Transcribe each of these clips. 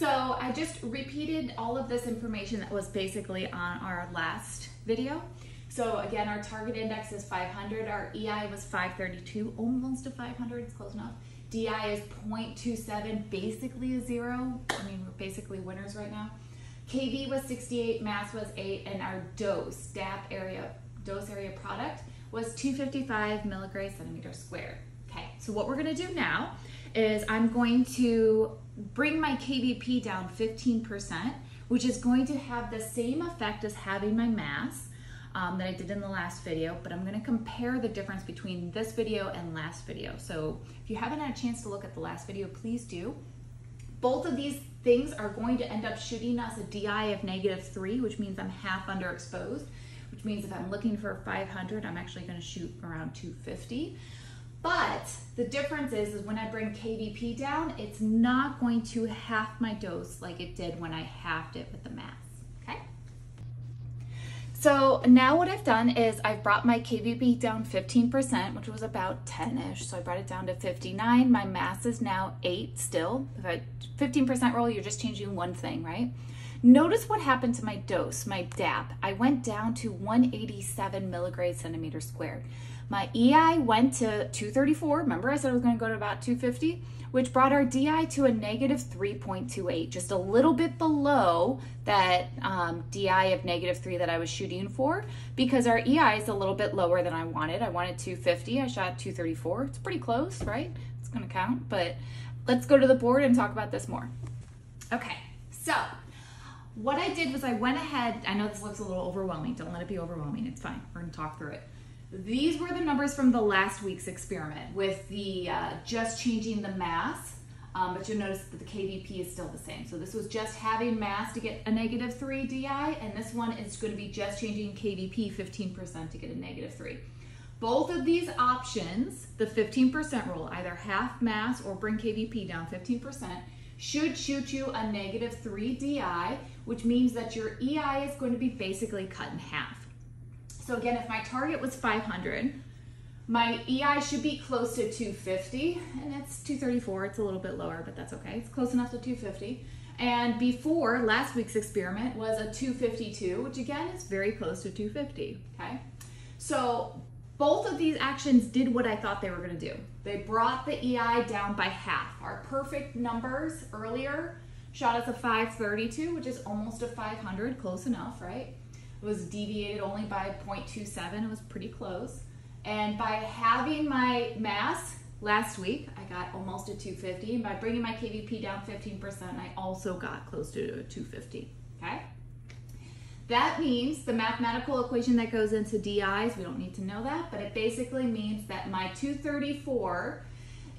So I just repeated all of this information that was basically on our last video. So again, our target index is 500. Our EI was 532, almost to 500, it's close enough. DI is 0.27, basically a zero. I mean, we're basically winners right now. KV was 68, mAs was 8, and our dose, DAP area, dose area product, was 255 milligray centimeter squared. Okay, so what we're gonna do now is I'm going to bring my KVP down 15%, which is going to have the same effect as having my mAs um, that I did in the last video, but I'm gonna compare the difference between this video and last video. So if you haven't had a chance to look at the last video, please do. Both of these things are going to end up shooting us a DI of negative three, which means I'm half underexposed, which means if I'm looking for 500, I'm actually gonna shoot around 250. But the difference is, is when I bring KVP down, it's not going to half my dose like it did when I halved it with the mAs, okay? So now what I've done is I've brought my KVP down 15%, which was about 10-ish. So I brought it down to 59. My mAs is now eight still. If I 15% roll, you're just changing one thing, right? Notice what happened to my dose, my DAP. I went down to 187 milligray centimeter squared. My EI went to 234. Remember I said I was gonna go to about 250, which brought our DI to a negative 3.28, just a little bit below that um, DI of negative three that I was shooting for because our EI is a little bit lower than I wanted. I wanted 250, I shot 234. It's pretty close, right? It's gonna count, but let's go to the board and talk about this more. Okay, so what I did was I went ahead, I know this looks a little overwhelming, don't let it be overwhelming, it's fine, we're gonna talk through it. These were the numbers from the last week's experiment with the uh, just changing the mAs, um, but you'll notice that the KVP is still the same. So this was just having mAs to get a negative three DI, and this one is gonna be just changing KVP 15% to get a negative three. Both of these options, the 15% rule, either half mAs or bring KVP down 15%, should shoot you a negative 3 DI, which means that your EI is going to be basically cut in half. So again, if my target was 500, my EI should be close to 250, and it's 234. It's a little bit lower, but that's okay. It's close enough to 250. And before, last week's experiment was a 252, which again is very close to 250, okay? So both of these actions did what I thought they were gonna do. They brought the EI down by half. Our perfect numbers earlier shot us a 532, which is almost a 500, close enough, right? It was deviated only by 0.27. It was pretty close. And by having my mAs last week, I got almost a 250. And by bringing my KVP down 15%, I also got close to a 250, okay? That means the mathematical equation that goes into DIs, we don't need to know that, but it basically means that my 234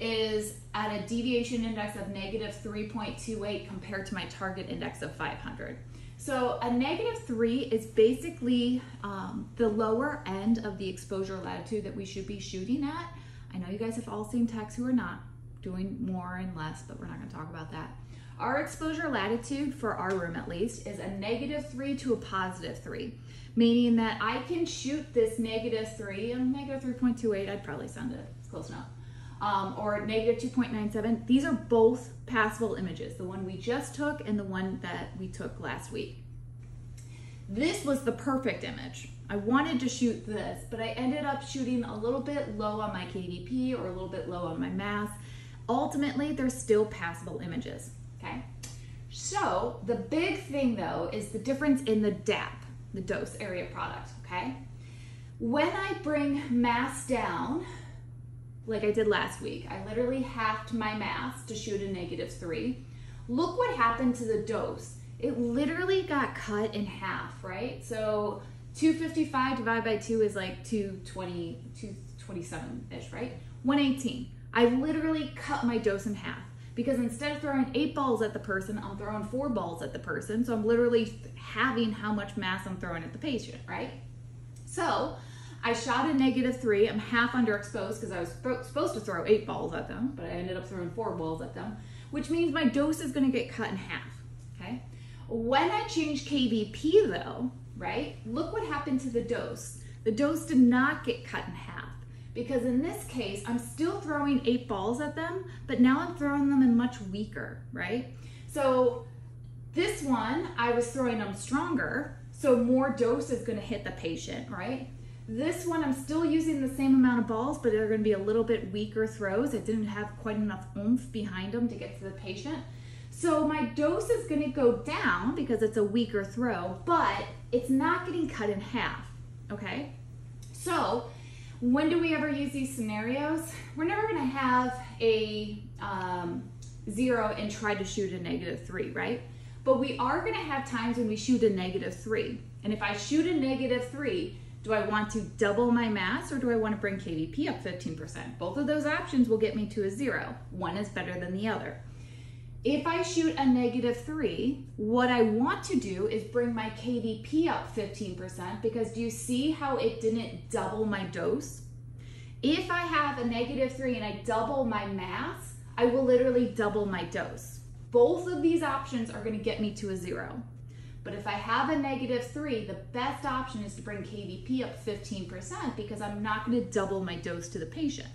is at a deviation index of negative 3.28 compared to my target index of 500. So a negative three is basically um, the lower end of the exposure latitude that we should be shooting at. I know you guys have all seen techs who are not doing more and less, but we're not gonna talk about that. Our exposure latitude for our room at least is a negative three to a positive three, meaning that I can shoot this negative three and negative 3.28, I'd probably send it, it's close enough um, or negative 2.97. These are both passable images, the one we just took and the one that we took last week. This was the perfect image. I wanted to shoot this, but I ended up shooting a little bit low on my KVP or a little bit low on my mAs. Ultimately, they're still passable images, okay? So the big thing though is the difference in the DAP, the dose area product, okay? When I bring mAs down, like I did last week. I literally halved my mAs to shoot a negative three. Look what happened to the dose. It literally got cut in half, right? So 255 divided by two is like 220, 227-ish, right? 118. I literally cut my dose in half because instead of throwing eight balls at the person, I'm throwing four balls at the person. So I'm literally having how much mAs I'm throwing at the patient, right? So I shot a negative three. I'm half underexposed because I was supposed to throw eight balls at them, but I ended up throwing four balls at them, which means my dose is going to get cut in half. Okay. When I changed KVP though, right, look what happened to the dose. The dose did not get cut in half because in this case, I'm still throwing eight balls at them, but now I'm throwing them in much weaker, right? So This one, I was throwing them stronger, so more dose is gonna hit the patient, right? This one, I'm still using the same amount of balls, but they're gonna be a little bit weaker throws. It didn't have quite enough oomph behind them to get to the patient. So my dose is gonna go down because it's a weaker throw, but it's not getting cut in half, okay? So when do we ever use these scenarios? We're never gonna have a um, zero and try to shoot a negative three, right? But we are gonna have times when we shoot a negative three. And if I shoot a negative three, do I want to double my mAs or do I want to bring KVP up 15%? Both of those options will get me to a zero. One is better than the other. If I shoot a negative three, what I want to do is bring my KVP up 15% because do you see how it didn't double my dose? If I have a negative three and I double my mAs, I will literally double my dose. Both of these options are gonna get me to a zero. But if I have a negative three, the best option is to bring KVP up 15% because I'm not gonna double my dose to the patient.